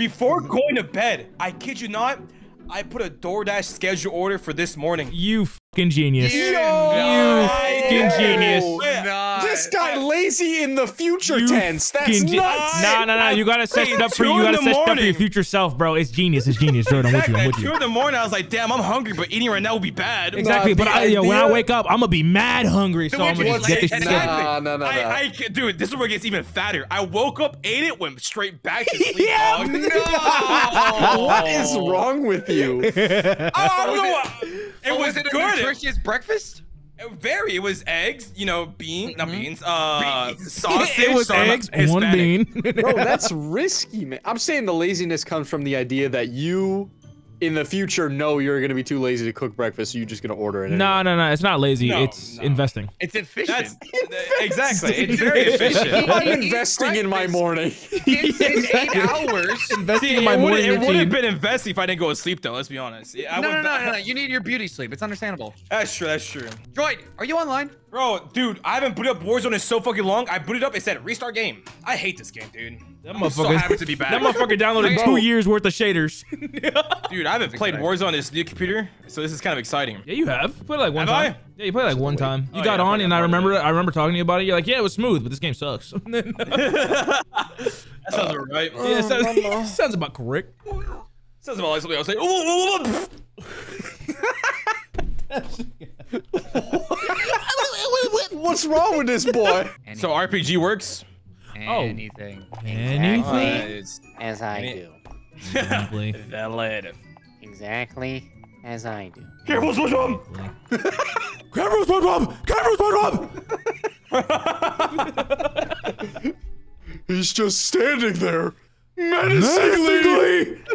before mm-hmm. going to bed, I kid you not, I put a DoorDash schedule order for this morning. You fucking genius. You fucking genius. Yeah. This guy lazy in the future You tense. That's fucking nuts. No, no, no. You gotta set it up for you. You gotta set it up for your future self, bro. It's genius. It's genius, Jordan. I'm with you. I'm Exactly. with At two in the morning, I was like, damn, I'm hungry, but eating right now would be bad. Exactly. the But I, yo, when I wake up, I'm gonna be mad hungry. So I'm gonna just get this shit exactly. together. Nah, no, no, no. I, I, can't- dude, this is where it gets even fatter. I woke up, ate it, went straight back to sleep. Yeah. dog. what is wrong with you? Oh, I don't know. It Oh, was, was it a good. nutritious breakfast? It- Very. It was eggs, you know, bean, not beans, uh, sausage. It was so I'm eggs, one bean. Bro, that's risky, man. I'm saying the laziness comes from the idea that you, in the future, know you're gonna be too lazy to cook breakfast, so you're just gonna order it. No, no, no. It's not lazy. No, it's no. investing. It's efficient. That's exactly. It's very efficient. I'm investing in my morning. It's in eight hours. Investing See, in my it would, morning it would have been investing if I didn't go to sleep, though. Let's be honest. Yeah, I No, no, no, no, no. You need your beauty sleep. It's understandable. That's true. That's true. Droid, are you online? Bro, dude, I haven't booted up Warzone in so fucking long. I booted up. It said restart game. I hate this game, dude. That I'm so motherfucker, happy to be back. that motherfucker downloaded Bro. two years worth of shaders. Dude, I haven't played. Warzone on this new computer, so this is kind of exciting. yeah, you have. You played it like one Have time. I? Yeah, you played it like one time. You Oh, got yeah, on, played and I remember. I remember talking to you about it. You're like, yeah, it was smooth, but this game sucks. That sounds alright. it sounds, oh, sounds about correct. Sounds about like something else. Like, "Ooh, ooh, ooh, ooh." What's wrong with this boy? so RPG works. Oh. Anything. Anything? Uh, as I Any- do. Exactly. Valid. Exactly as I do. Careful, SpongeBob. Camera SpongeBob! Camera SpongeBob! He's just standing there. Menacingly!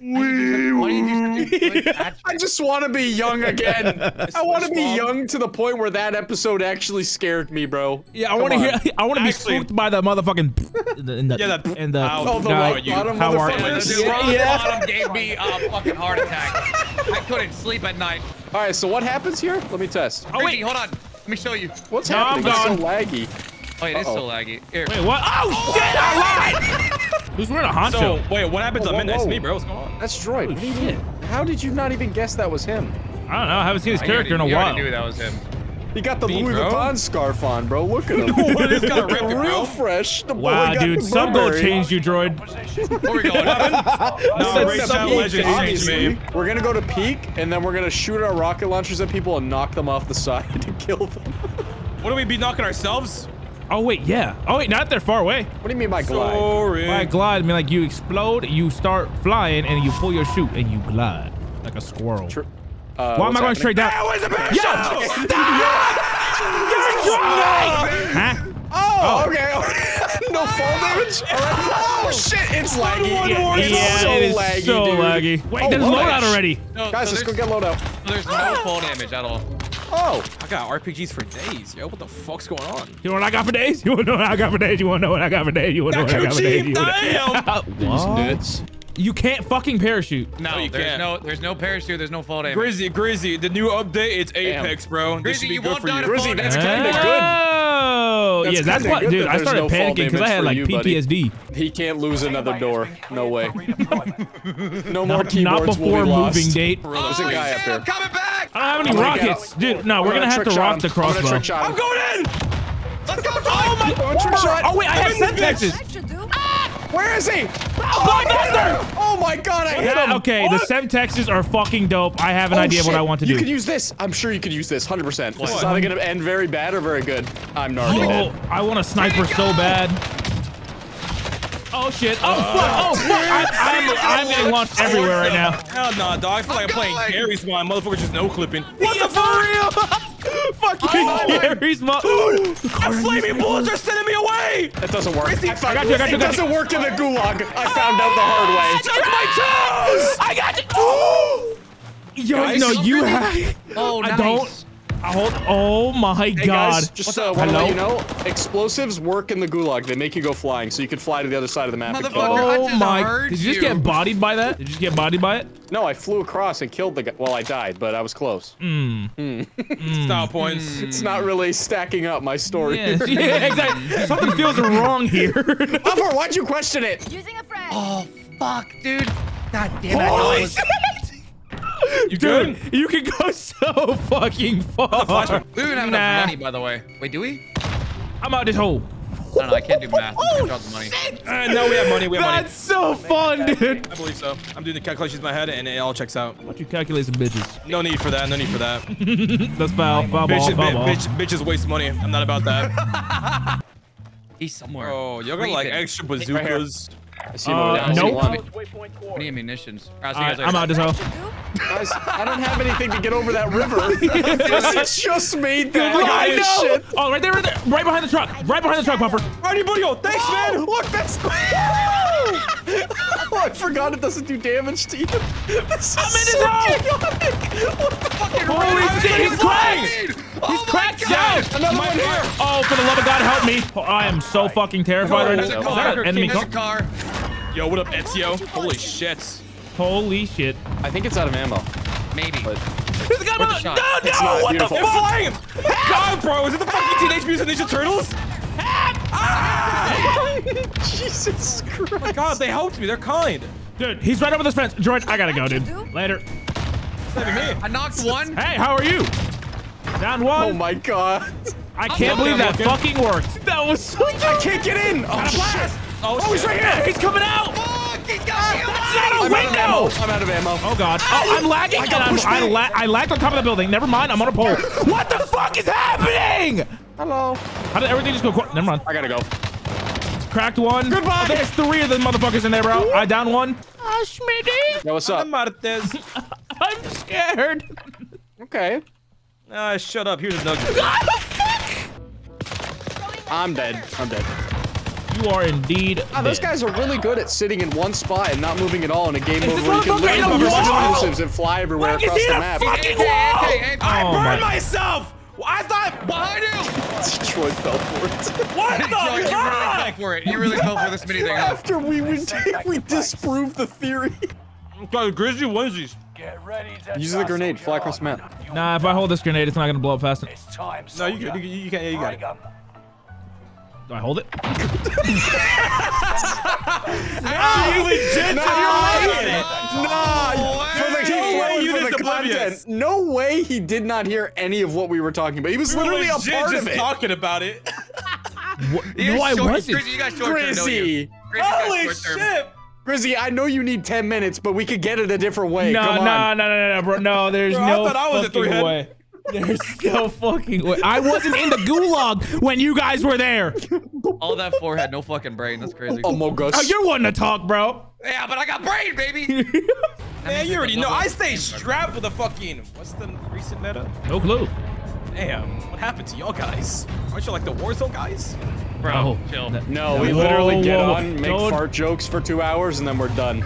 Why do you do such a good I just want to be young again. I want to be young to the point where that episode actually scared me, bro. Yeah, I want to hear. I want to be spooked by the motherfucking. In the, in the, Yeah, that- and the. Ow. Oh, the guy- rock bottom how are motherfuckers. The Yeah, rock yeah. bottom gave me a fucking heart attack. I couldn't sleep at night. All right, so what happens here? Let me test. Oh wait, hold on. Let me show you. What's No, I'm happening? It's so laggy. Oh, it is Uh-oh. so laggy. Here. wait, what? Oh, oh shit! I oh, lied. Oh, Who's wearing a honcho? So, wait, what happens Whoa, on whoa, midnight? It's whoa. me, bro. What's going on? That's Droid. What do you mean? How did you not even guess that was him? I don't know. I haven't seen his I character in a already- you while. already knew that was him. He got the Me, Louis bro. Vuitton scarf on, bro. Look at him. What is gonna rip it, Real bro? fresh. The boy Wow, got dude, the some gold changed you, droid. Where we going? No, Said Raid some Shadow peak, Legends changed obviously. me. We're gonna go to peak, and then we're gonna shoot our rocket launchers at people and knock them off the side to kill them. What do we be knocking ourselves? Oh wait, yeah. Oh wait, not that far away. What do you mean by glide? Sorry. By glide, I mean like you explode, you start flying, and you pull your chute, and you glide like a squirrel. Tr- Uh, Why am I going what's straight down? That was a bad Yo! shot. Huh? Oh, okay. no fall damage? Alright. Oh shit, it's laggy. One more It's Yeah, so it is laggy, so dude. laggy. Wait, Oh, there's loadout. loadout already. No, Guys, so let's go get loadout. so There's no fall damage at all. Oh, I got RPGs for days, yo. What the fuck's going on? You know what I got for days? You want to know what I got for days? You want to know what I got for days? You want to know what I got for days? You wanna- Damn. What? nuts. You can't fucking parachute. No, you there's can't. no, there's no parachute. There's no fall damage. Grizzy, Grizzy, the new update, it's Apex, bro. This Grizzy, should be you good won't for die you. to Grizzy, fall that's kinda good. Oh, That's yeah, that's what, good dude. that I started no panicking because I had like you, buddy. PTSD. He can't lose another door. No way. No more Not, keyboards not before will be lost. moving date. I There's a Oh, guy shit, up there. I'm coming back. Don't have any I'm gonna get- rockets, dude. No, we're I'm gonna have to rock him. the I'm crossbow. trick shot him. I'm going in. Let's go, Oh my! Going trick shot. Oh wait, I have Open Semtexes. That. Where is he? Oh, oh, Blockbuster! Oh my god, I hit Yeah, him. okay, the Semtexes are fucking dope. I have an Oh, idea of what. I want to do. you can use this. I'm sure you could use this. 100%. This is What? either going to end very bad or very good. I'm gnarly Oh. I want a sniper so bad. Oh shit! Oh fuck! Oh fuck! I, I'm I'm getting launched everywhere right now. Hell nah, dog. I feel like I'm, playing going. Garry's one. Motherfucker just no clipping. What the for real? Fucking Garry's mo- The flaming bullets are sending me away. That doesn't work. I found, I got you, I got you, it I got you. doesn't work in the gulag. I oh, found out the hard way. Suck my toes. I got you. Yo, Guys? no, you have. Oh, I nice. don't. I hold. Oh my Hey god. guys, just uh, want to Hello? let you know, explosives work in the gulag. They make you go flying, so you can fly to the other side of the map. and Motherfucker. Oh my! Did you just you. get bodied by that? Did you just get bodied by it? No, I flew across and killed the guy. Well, I died, but I was close. Hmm. Hmm. Hmm. Style points. It's not really stacking up my story. Yeah, yeah, exactly. Something feels wrong here. Alvar, why'd you question it? Using a frag. Oh, fuck, dude. God damn it. You Dude, good? you can go so fucking far. We don't have Nah. enough money, by the way. Wait, do we? I'm out of this hole. I don't know. I can't do math. I'm gonna the money. Uh, no, we have money. We have money. That's so fun, dude. I believe so. I'm doing the calculations in my head, and it all checks out. Why don't you calculate some bitches? No need for that. No need for that. That's foul. Foul ball. Bitch, Foul ball. bitch, bitches waste money. I'm not about that. He's somewhere. Oh, y'all got like extra bazookas. I see Uh, over there. I see nope. one. We need ammunitions. All right, see All you right, I'm later. out this hole. Guys, I don't have anything to get over that river. I just made that. Good I is know. shit. Oh, right there, right there, right behind the truck, right behind the truck, Puffer. Alrighty, buddy. Oh, thanks, man. Look, that's. oh, I forgot it doesn't do damage to you. This I'm is in his so hole. chaotic. What the fuck? Holy shit, he's cracked. Oh He's my cracked God. down. Another one here. Oh, for the love of God, help me! Oh, I am so fucking terrified right now. a Is that an enemy car? car. Yo, what up, Ezio? Holy shit. Holy shit! I think it's out of ammo. Maybe. But There's a guy Where's behind- the No, shot? no! It's not what beautiful. the It's fuck? flying! God, bro, is it the fucking Teenage Mutant Ninja Turtles? Ah! Jesus oh Christ. My God, they helped me. They're kind. Dude, he's right over this fence. Droid, I gotta go, dude. Later. It's me. I knocked one. Hey, how are you? Down one. Oh my god. I can't I'm believe that looking. fucking worked. That was so I can't get in. Oh, shit. Oh, Oh, he's right here. He's coming out. Fuck, he's got ah, shield. That's not a I'm out window. I'm out of ammo. Oh god. Oh, ah, I'm lagging. I got and I'm, I, la I lagged on top of the building. Never mind. I'm on a pole. What the fuck is happening? Hello. How did everything just go? qu- Never mind. I gotta go. Cracked one. Goodbye. Oh, there's three of the motherfuckers in there, bro. I down one. Ah, Schmitty. Yo, what's up? I'm out of this. I'm scared. Okay. Ah, shut up. Here's a nugget. I'm dead. I'm dead. You are indeed. Ah, those guys are really good at sitting in one spot and not moving at all in a game mode where you can motherfucker land in a over wall? explosives and fly everywhere Look, across the map. Hey, hey, hey, hey, I Oh, burned my- myself. I thought. Behind you. Troy fell for it. What the Joe, you really fell fuck? for it. You really fell for this mini thing. After we we, we disproved the theory. God, Grizzly onesies. Use the grenade. Fly across the map. Nah, if I hold this grenade, it's not gonna blow up fast. enough. No, you can. You, you can. Yeah, you got it. Do I hold it? Ah, you legit. Nah, for the, No way you for the just oblivious. content. No way he did not hear any of what we were talking about. He was We were literally a legit part just of it. talking about it. You no, I guys short- wasn't. Grizzy, you got short term, don't you? Grizzy. Grizzy got Holy short term. shit. Grizzy, I know you need 10 minutes, but we could get it a different way. No, Come no, on. no, no, no, no, bro. No, there's Bro, I no thought I was a fucking three-head. way. There's no fucking way. I wasn't in the gulag when you guys were there. All that four had no fucking brain. That's crazy. Oh my gosh. Oh, you're one to talk, bro. Yeah, but I got brain, baby. Man, you already know. I stay strapped with a fucking. What's the recent meta? No clue. Damn, what happened to y'all guys? Aren't you like the Warzone guys? Bro, Oh, chill. that- No, we Whoa, literally get whoa, on, make don't- fart jokes for two hours, and then we're done.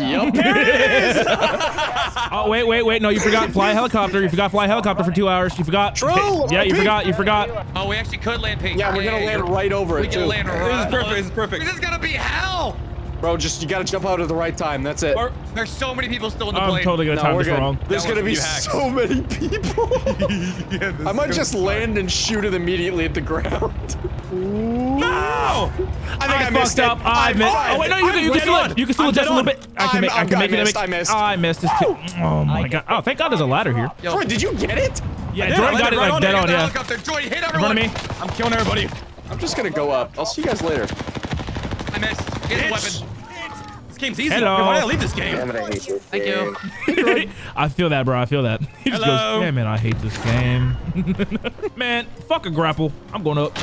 Yep. Oh, wait, wait, wait. No, you forgot fly a helicopter. You forgot fly a helicopter for two hours. You forgot. True, Yeah, you RP. forgot. You forgot. Oh, we actually could land pink. Yeah, we're gonna land right over We it, can too. land This is perfect. This is perfect. This is gonna be hell. Bro, just you gotta jump out at the right time. That's it. Or- There's so many people still in the I'm plane. totally gonna No, time this good. wrong. There's gonna be gonna be hacked. so many people. I might just land and shoot it immediately at the ground. No! I think I, I, missed fucked up. it. I missed. Oh wait, no, you can, you can still on. you can still I'm adjust a little bit. I can I'm- make. I I'm- can I make it. I missed. Oh, I missed this too. Oh my god. Oh, thank God there's a ladder here. Yo, Troy, did you get it? Yeah, did. Jordan got it like dead on. Yeah. helicopter. Joy, hit In front of me. I'm killing everybody. I'm just gonna go up. I'll see you guys later. I missed. Get the Bitch. weapon. This game's easy. Hello. Why did I leave this game? Damn it, I Thank you. I feel that, bro. I feel that. He just goes, yeah, man, I hate this game. man, fuck a grapple. I'm going up.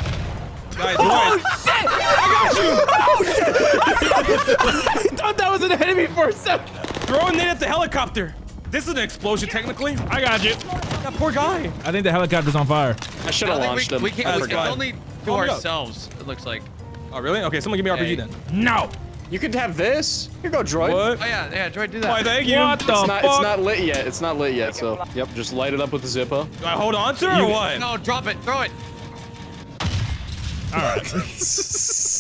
Guys, Oh guys, shit! I got you. Oh I thought that was an enemy for a second. throw a nade at the helicopter. This is an explosion, technically. I got you. That poor guy. I think the helicopter's on fire. I should have launched think him. we, we can, I we can only do Oh, no. ourselves. It looks like. Oh, really? Okay, someone give me RPG Hey. then. No. You could have this. Here you go, Droid. What? Oh yeah, yeah. Joy, do that. Why, thank you. What the It's not, fuck? it's not lit yet. It's not lit yet, so. Yep, just light it up with the Zippo. Do I hold on to it or what? No, drop it. Throw it. All right.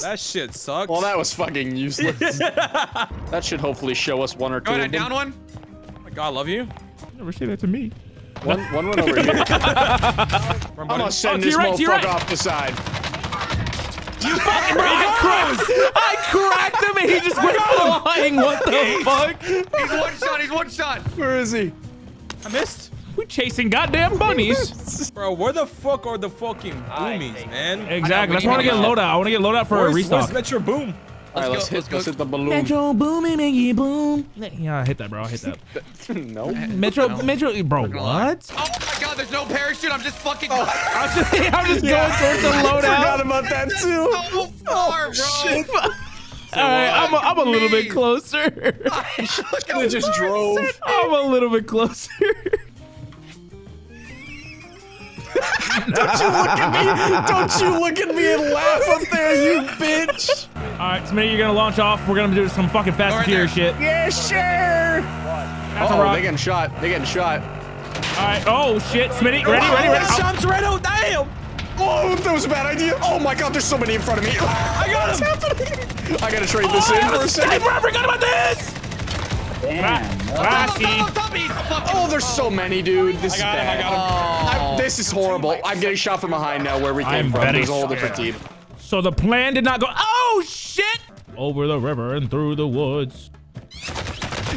That shit sucks. Well, that was fucking useless. that should hopefully show us one or two. Go ahead, down one. Oh my God, I love you. Never say that to me. One, one went over here. I'm gonna oh, send Oh, this to your right, motherfucker right. off the side. You I cracked, I cracked him and he just went oh flying. What the fuck? He's one shot. He's one shot. Where is he? I missed. We chasing goddamn bunnies. Bro, where the fuck are the fucking boomies, man? Exactly. That's we why I want to get to- loadout. I want to get loadout for a restock. where's Metro Boom? All right, go, let's hit, let's go. let's hit the balloon. Metro booming, Maggie boom. Yeah, I hit that, bro. I hit that. no. Metro, Metro, bro. What? Oh my god, there's no parachute. I'm just fucking oh. I'm just, I'm just going towards the loadout. Forgot about that too. so far, oh, bro. All right, I'm a, I'm a little bit closer. They just drove. I'm a little bit closer. Don't you look at me! Don't you look at me and laugh up there, you bitch! All right, Smitty, you're gonna launch off. We're gonna do some fucking Fast and Furious shit. Yeah, sure. That's a oh, rock. they getting shot. They're getting shot. All right. Oh shit, Smitty, oh, ready, ready, ready. Oh, Shot Toretto, damn! Oh, that was a bad idea. Oh my god, there's so many in front of me. I got him. I gotta trade oh, this Oh, in have for a a second. I forgot about this. Oh, there's so many, dude. This is got him, I bad. I'm- oh. this is horrible. I'm getting shot from behind now where we came I'm from. very There's a whole different team. So the plan did not go. Oh shit! Over the river and through the woods.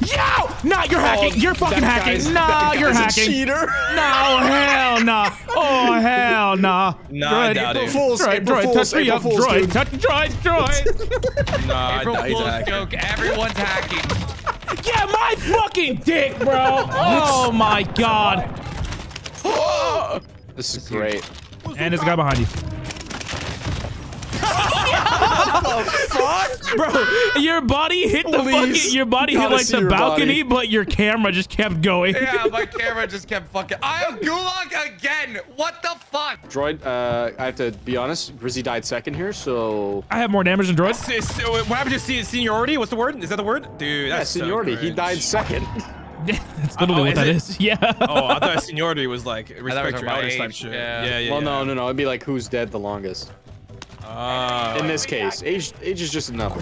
Yo! Nah, you're oh, hacking. you're fucking hacking. guy's- nah, you're hacking. cheater. No, hell nah. Oh, hell nah. Nah, I Droid, doubt it. Fools, Droid, April droid, Fools, touch me April up. Fools, droid, dude. touch, droid, droid. Nah, April I, he's Fool's hacking. joke. Everyone's hacking. Yeah, my fucking dick, bro. Oh my god. This is great. And there's a guy behind you. Bro, your body hit the Please. fucking your body hit like the balcony, body. but your camera just kept going. Yeah, my camera just kept fucking. I am gulag again. What the fuck? Droid, uh, I have to be honest. Grizzy died second here, so I have more damage than Droid. S- s- What happened to se- seniority? What's the word? Is that the word? Dude, yeah, that's so seniority. he died second. That's literally Oh, what is that it? is. Yeah. Oh, I thought seniority was like respect was your about elders type age, shit. yeah. Yeah, yeah. well, yeah. no, no, no. It'd be like who's dead the longest. Ah. In this case, age age is just a number.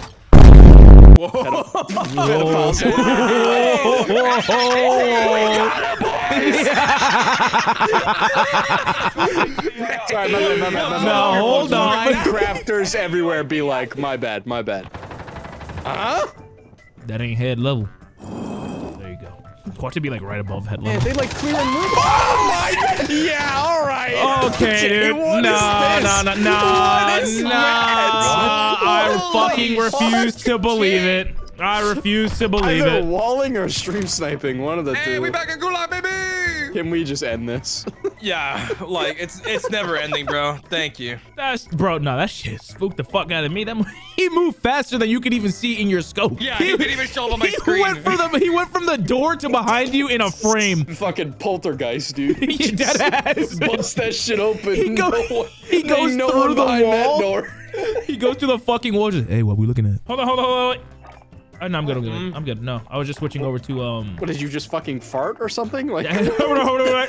Whoa. Pedophiles. Sorry, my bad, my bad, my bad. No, hold on. Minecrafters everywhere be like, my bad, my bad. Huh? That ain't head level. There you go. Watch it be like right above head Man, level. they like clear and move. My! Yeah, all right. Okay, dude. No, What is no, this? no, no, What is no. I fucking refuse fuck. to believe it. I refuse to believe Either it. walling or stream sniping, one of the Hey, two. we back in gulag, baby. Can we just end this? Yeah, like it's it's never ending, bro. Thank you. That's bro. No, that shit spooked the fuck out of me. That mo- he moved faster than you could even see in your scope. Yeah, he didn't even show up on my he screen. Went from the, he went from the door to behind you in a frame. Fucking poltergeist, dude. You Just dead ass. Bust that shit open. He go- No- he goes through one the behind that wall. door. He goes through the fucking wall. Just, hey, what we looking at? Hold on, hold on, hold on. Oh, no, I'm good. I'm good. I'm good. No, I was just switching over to um. What did you just fucking fart or something? Like, hold on, hold on, hold.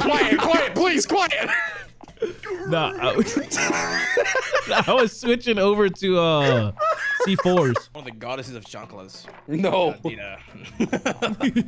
Quiet, quiet, please, quiet. No, I was, I was switching over to uh C4s. One of the goddesses of chocolates. No, Yeah.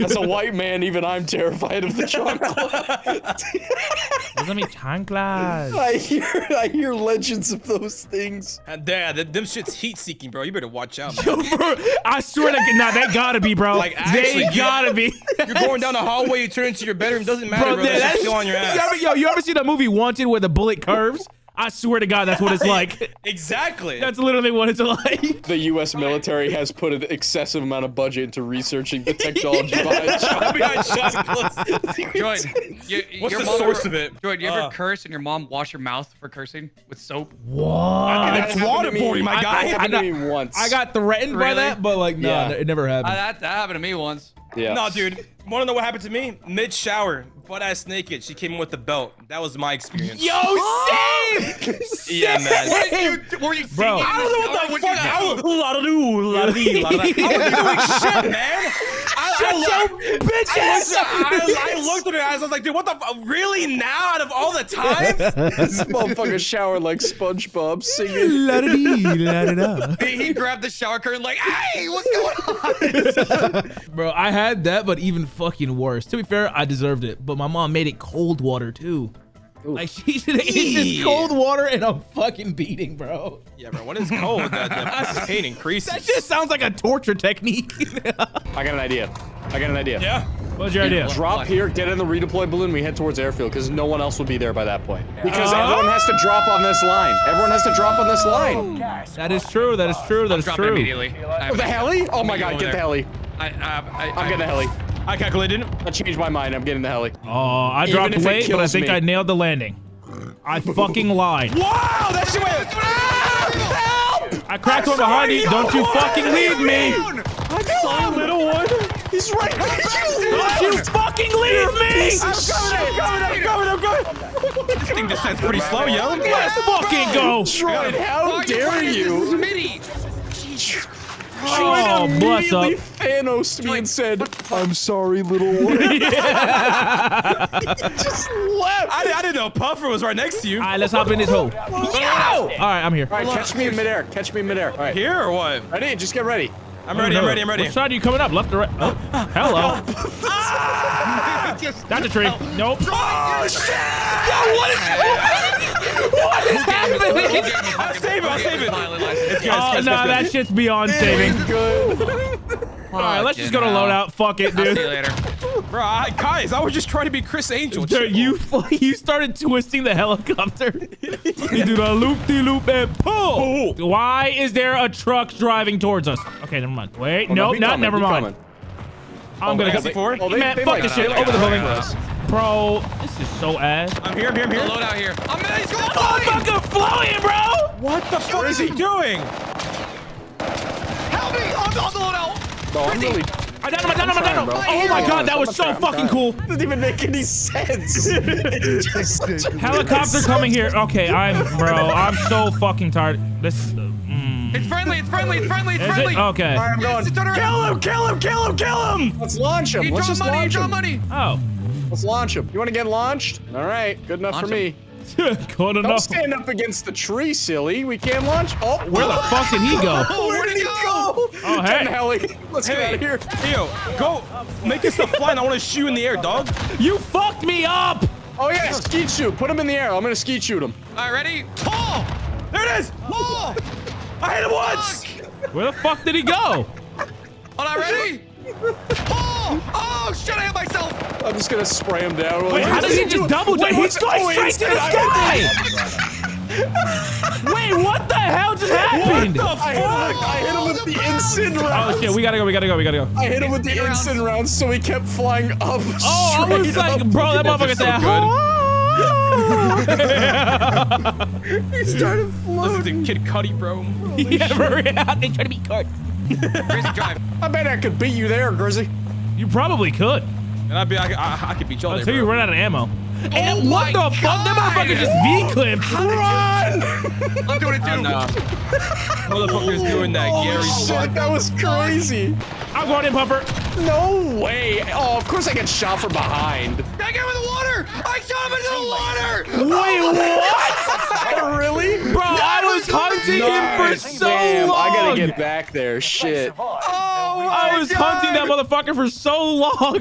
as a white man, even I'm terrified of the chocolate. Those are me chanclas. I hear, I hear legends of those things. And dad, th- them shit's heat seeking, bro. You better watch out. Yo, bro, I swear to God, nah, they gotta be, bro. Like, they gotta be. You're going down the hallway, you turn into your bedroom, doesn't matter, bro. that- That shit's still on your You ass. ever, yo, you ever see that movie Wanted where the bullet curves? I swear to God, that's what it's like. Exactly. That's literally what it's like. The U.S. military has put an excessive amount of budget into researching the technology behind chocolate. behind chocolates. Joyd, you, What's your the mom source ever, of it? Joyd, you ever Uh. curse and your mom wash your mouth for cursing with soap? What? That's waterboarding, my I- guy. I- happened to me once. I got threatened by that, but like, no, Yeah. it never Uh, happened. that, that happened to me once. yeah. No, dude. Wanna know what happened to me? Mid shower, butt ass naked. She came in with the belt. That was my experience. Yo, same! Yeah, man. What you, were you Bro. singing? I don't know what the What'd you fuck. I was la da doo, la da dee, la da da. I was doing shit, man. I, Shut I, your bitch I, ass up! I, I looked at her eyes. I was like, dude, what the? F- really now? Out of all the time? this motherfucker showered like SpongeBob singing. La-da-dee, la-da-da. He, he grabbed the shower curtain like, hey, what's going on? Bro, I had that, but even fucking worse. To be fair, I deserved it, but my mom made it cold water too. Like she's in it's just cold water and I'm fucking beating, bro. Yeah, bro. When it's cold, the, the pain increases. That just sounds like a torture technique. I got an idea. I got an idea. Yeah. What's your idea? Drop here, get in the redeploy balloon, we head towards airfield because no one else will be there by that point. Because Oh. everyone has to drop on this line. Everyone has to drop on this line. That is true. That is true. That is Drop it true. immediately. I- Oh, the heli? Oh my god, over get the there. heli. I, I, I'm getting the heli. I calculated. I changed my mind. I'm getting the heli. Oh, I Even dropped if it late, but I think me. I nailed the landing. I fucking lied. Wow, that shit went. I cracked one behind you. Don't you fucking leave me. I'm sorry, little one. He's right behind you. Don't you fucking leave me. I'm coming, I'm coming, I'm coming. I'm coming. This thing descends pretty slow, yo. Let's fucking go. Droid, how Why dare fighting you? Smitty? Oh, bless up. Immediately Thanos to me and said, I'm sorry, little one. Just left. I, I didn't know Puffer was right next to you. All right, let's hop in this hole. All right, I'm here. All right, catch me in midair. Catch me in midair. All right, Here or what? ready? Just get ready. I'm ready. Oh, I'm ready. I'm ready. Which side are you coming up? Left or right? Oh, hello. That's a tree. Nope. Oh shit! What is happening? I'll save it. I'll save it. Oh, no, that It's shit's beyond saving. All right, let's just go to loadout. Fuck it, I'll see you dude. later. Bro, I, guys, I was just trying to be Criss Angel. Dude, you you started twisting the helicopter. you do the loop de loop and pull. Why is there a truck driving towards us? Okay, never mind. Wait, Oh, no, nope, be not coming, never mind. coming. I'm oh, gonna I go. Oh, they- Man, they fuck like- this shit. like Over the building. For us. Bro, this is so ass. I'm here. I'm here. I'm here. Load out here. I'm in. He's going Oh, flying. fucking flying, bro! What the fuck is he doing? Help me. I'm on the loadout. No, I'm really. I downed him, I downed him, I downed him. Oh my god, that was so fucking trying. cool. Doesn't even make any sense. Helicopter coming here. Okay, I'm, bro, I'm so fucking tired. This, uh, mm. It's friendly. It's friendly. It's friendly. It's Is it? friendly. Okay. I'm Yes, going. Kill him! Kill him! Kill him! Kill him! Let's launch him. He Let's just money. Launch draw him. money. Oh. Let's launch him. You want to get launched? All right. Good enough Launch for me. Good Don't enough. stand up against the tree, silly. We can't launch. Oh, Where the fuck did he go? Oh, where did he go? Oh, oh Get in hey. heli. Let's get out of here. Theo, go. Make this stuff fly. and I want to shoot you in the air, dog. You fucked me up! Oh yeah, skeet shoot. Put him in the air. I'm gonna skeet shoot him. All right, ready? Pull. There it is. Pull. I hit him once. Where the fuck did he go? All right, ready? Pull. Oh shit! I hit myself. I'm just gonna spray him down. Wait, how did he just double jump? He's going straight to the sky! Wait, what the hell just happened? What the I hit, fuck? I hit him with the instant Oh shit, we gotta go, we gotta go, we gotta go. I hit him with the Instant instant rounds, so he kept flying up. Oh, I was like, up. bro, that motherfucker is so said, ah! He started Listen floating. to Kid Cudi, bro. yeah, for real. They try to be caught. Crazy drive. I bet I could beat you there, Grizzy. You probably could And I'd be, I, I, I could beat y'all there, until you bro. run out of ammo. And Oh what my the fuck? That motherfucker just V-clipped. Run! I'm doing it too. And, uh, motherfucker's doing that Garry Oh shit, that was crazy. I'm going in, Puffer. No way. Oh, of course I get shot from behind. I get him in the water. I shot him into the water. Wait, what? really? Bro, I was hunting him for so Damn, long. I gotta get back there. Shit. Oh, I was hunting that motherfucker for so long.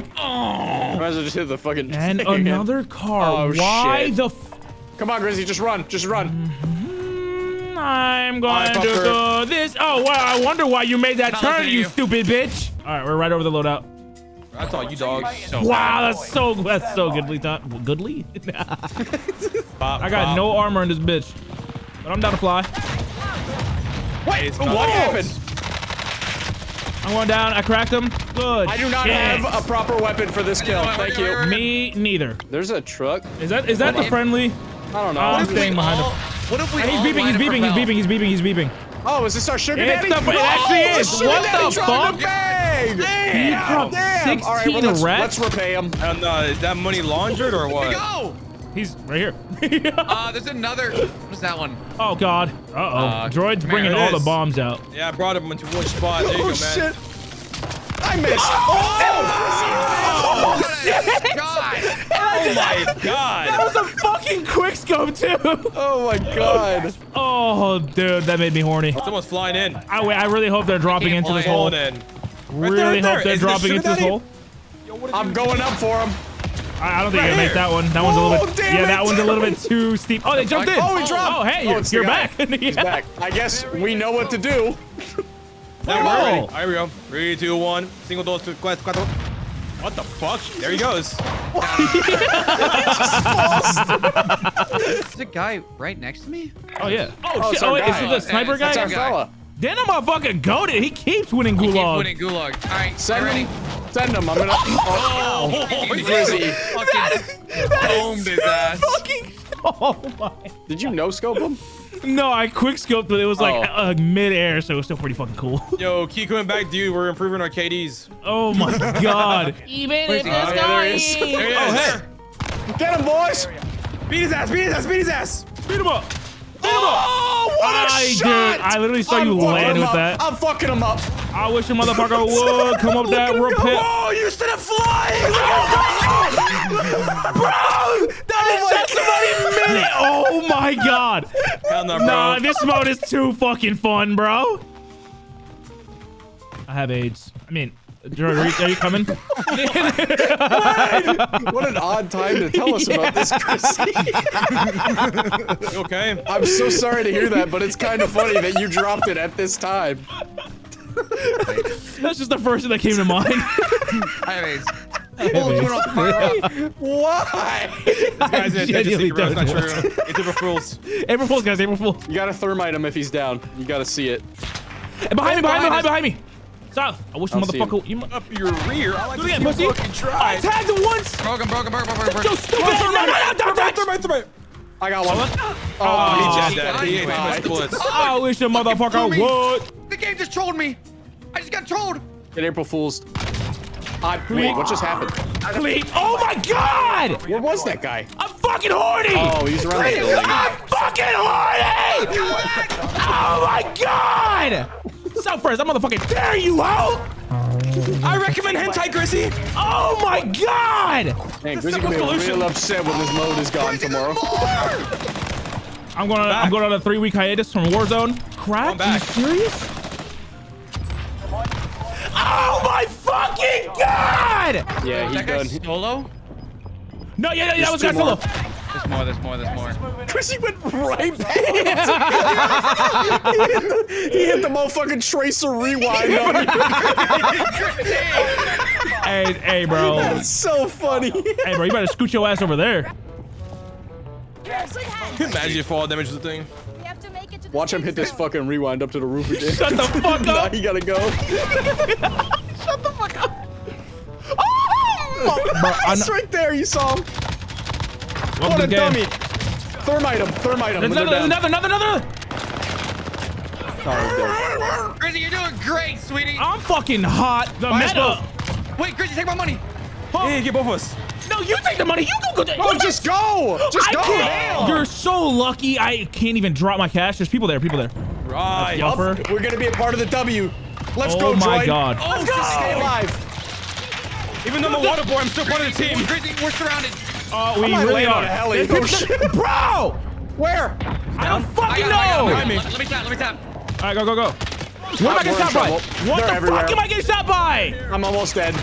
Might as well just hit the fucking. And thing another car. Oh, Why shit. the f- Come on, Grizzy, just run. Just run. Mm, I'm going Alright, to fucker. do this. Oh, wow. I wonder why you made that Not turn, you you. stupid bitch. All right, we're right over the loadout. That's all you, dog. Wow, that's so that's so goodly done. Goodly? I got no armor in this bitch. But I'm down to fly. Wait, What happened? I'm going down. I cracked him. Good. I do not shit. have a proper weapon for this kill. Thank you. wait, Me neither. There's a truck. Is that is that the friendly? I don't know. I'm What if we staying behind all- him. What if we He's all beeping. He's line up beeping. He's beeping. He's beeping. He's beeping. Oh, is this our sugar It's daddy? the- it actually Oh, is. What the trying to fuck? He Damn. dropped Damn. All right, 16 well, let's, rats? let's repay him. And uh, is that money laundered or what? Go. He's right here. Uh, there's another. What's that one? oh god. Uh oh. Uh, Droid's bringing all It the bombs out. Yeah, I brought him into one spot. There you go, Oh man. shit! I missed. Oh, Oh shit. God. Oh my god. That was a fucking quick scope too. oh my god! Oh, dude, that made me horny. Someone's flying in. I, wait, I really hope they're dropping into this fly hole. Pulling in. Really right there. hope they're Is dropping into this hole. Yo, I'm going up for him. I, I don't think you can make that one. That one's a little Oh, bit. damn Yeah, that it. one's a little bit too steep. Oh, they jumped oh, in. Oh, he dropped. Oh, hey, Oh, you're, it's you're guy. back. He's back. I guess we know what to do. Now we're ready. Oh. All right, here we go. Three, two, one. Single dos to quest, cuatro. What the fuck? There he goes. There's a guy right next to me. Oh yeah. Oh, Oh, shit. it's Oh, wait, guy. is it the sniper It's guy? That's our guy. fella. Then I'm motherfucking goaded. He keeps winning He keeps winning gulag. All right, Send ready? him. Send him. I'm gonna. Oh, Grizzy. Fucking domed his ass. Fucking. Oh my. Did you no scope him? No, I quick scoped, but it was like Oh. uh, mid air, so it was still pretty fucking cool. Yo, keep coming back, dude. We're improving our KDs. Oh my god. Even Where's if he? it's Oh, yeah, there he is. There he Oh, hey. Get him, boys. Beat his ass, beat his ass, beat his ass. Beat him up. Oh, what a I, shot! dude, I literally saw I'm you fucking land with up. that. I'm fucking him up. I wish a motherfucker would come up that repent. Oh, you instead of flying! Bro, that is just somebody minute. Oh my god. Hell no, bro. Nah, this mode is too fucking fun, bro. I have AIDS. I mean, Jordan, are you, are you coming? What an odd time to tell us about this, Chrissy. You okay? I'm so sorry to hear that, but it's kind of funny that you dropped it at this time. That's just the first thing that came to mind. I have AIDS. Oh, doing all the Why? Guys, it's just genuinely secret, bro. It's not don't. true. It's April Fools. April Fool's, guys. April Fool. You gotta thermite him if he's down. You gotta see it. Hey, Behind me, behind me, behind behind, behind me. South. I wish the I'll see him. motherfucker. You, mu- Up your rear. I like do to it see again, you pussy. fucking I try. tagged him once. Broken, broken, broken, broken, So broken. stupid. No, no, no, don't touch. I got one. Oh, Oh, He just God, dead. He you ate too much died. bullets. I wish a Fucking motherfucker flew me. would. The game just trolled me. I just got trolled. Get April Fools. I, wait, what just happened? Clean. Oh my god! Where was that guy? I'm fucking horny! Oh, he's around the building. I'm fucking horny! Oh my god! South first, that motherfucking dare you, hoe! I recommend hentai, Chrissy. Oh my god! Man, Grizzy simple gonna be solution. real upset when this mode is gone tomorrow. I'm going on. I'm going on a three week hiatus from Warzone. Crap! I'm. You serious? Oh my fucking god! Yeah, he's That guy's done. solo? No, yeah, yeah, that was two guy more. solo. There's more, there's more, there's more. Chrissy went right back. he hit the motherfucking tracer rewind on me. Hey, hey, bro. That's so funny. Hey, bro, you better scoot your ass over there. Imagine if fall damage the thing. To make it the Watch him hit this fucking rewind up to the roof again. Shut the fuck now up. he gotta go. Shut the fuck up. Oh! Bro, I He's know- right there. You saw him. Welcome What to a game. dummy. Thermite him. Thermite him. There's another, down. another, another, another. Oh, he's dead. Grizzy, you're doing great, sweetie. I'm fucking hot. The Might as meta. Uh, wait, Grizzy, take my money. Hey, get both of us. No, you take the money. You go. go Oh, just go. Just I go. can't. You're so lucky. I can't even drop my cash. There's people there. People there. Right. Yup. Up. We're gonna be a part of the W. Let's Oh go, my Droid. God. Let's oh, go. Stay alive. Even though I'm a water boy, I'm still part of the team. Grizzy, we're surrounded. Oh, we might really are. on a heli. Oh, shit. Bro, Where? I don't fucking I got, know. I All got. Let, let me tap, let me tap. All right, go, go, go. What am I getting in shot by? What They're the everywhere. fuck am I getting shot by? I'm almost dead.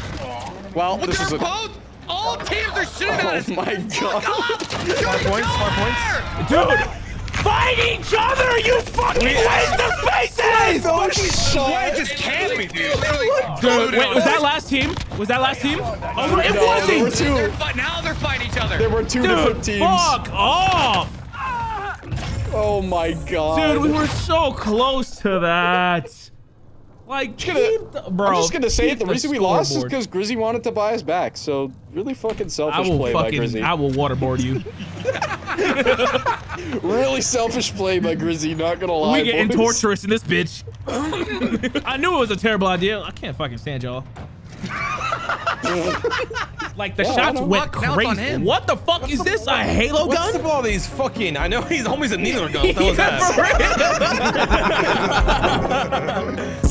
Well, Well, this they're is a. both. All teams are shooting oh at us. Oh my god. Five points, five points. Dude, fight each other, you fucking waste of spaces! Why just camp me, dude? Dude, wait, was that last team? Was that last team? Oh, it No, wasn't! there were They're two. now they're fighting each other. There were two different teams. fuck off! Oh my god. Dude, we were so close to that. Like, keep the, bro. I'm just gonna say it. The the reason we lost is because Grizzy wanted to buy us back. So really fucking selfish will play by Grizzy. I will waterboard you. Really selfish play by Grizzy. Not gonna lie. we getting boys. torturous in this bitch. I knew it was a terrible idea. I can't fucking stand y'all. like the Yeah, shots went Fuck, on crazy. him. What the fuck is this? A Halo What's gun? up with all these fucking? I know he's homies a needler gun. What the hell is Yeah, that? for real.